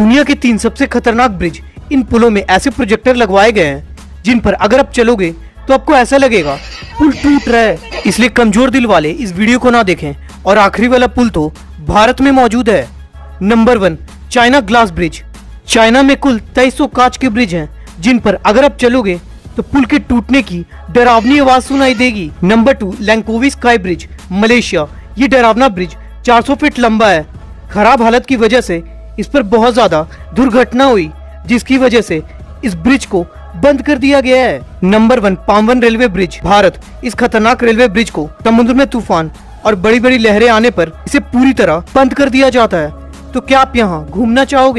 दुनिया के तीन सबसे खतरनाक ब्रिज इन पुलों में ऐसे प्रोजेक्टर लगवाए गए हैं, जिन पर अगर आप चलोगे तो आपको ऐसा लगेगा, पुल टूट रहा है। इसलिए कमज़ोर दिल वाले इस वीडियो को ना देखें। और आखिरी वाला पुल तो भारत में मौजूद है। Number one China glass bridge China में कुल तेईस कांच के ब्रिज हैं, जिन पर अगर आप चलोगे तो पुल के टूटने की डरावनी आवाज़ सुनाई देगी। Number two Langkawi sky bridge Malaysia. ये डरावना ब्रिज 400 फीट लंबा है। खराब हालत की वजह से इस पर बहुत ज़्यादा दुर्घटना हुई, जिसकी वजह से इस ब्रिज को बंद कर दिया गया है। Number one, Pamban railway bridge. Bharat, इस खतरनाक रेलवे ब्रिज को समुद्र में तूफ़ान और बड़ी बड़ी लहरें आने पर इसे पूरी तरह बंद कर दिया जाता है। तो क्या आप यहाँ घूमना चाहोगे?